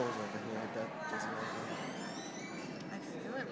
clothes over here. That doesn't matter. I feel it